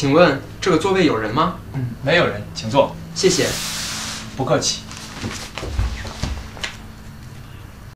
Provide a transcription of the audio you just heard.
请问这个座位有人吗？嗯，没有人，请坐。谢谢。不客气。